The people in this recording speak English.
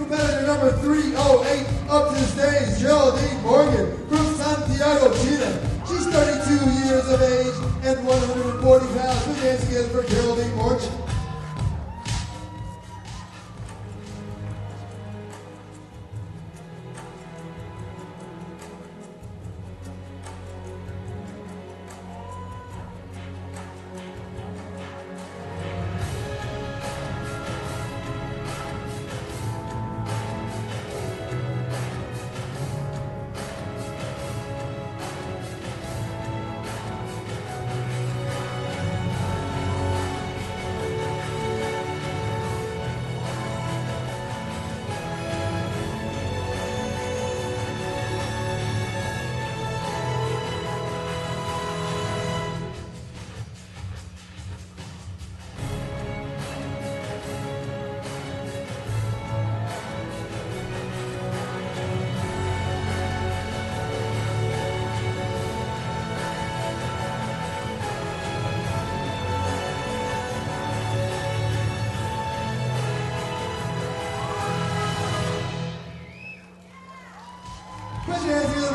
Competitor number 308 up to the stage, Geraldine Morgan from Santiago, Chile. She's 32 years of age and 140 pounds. Put your hands for Geraldine Morgan. Put your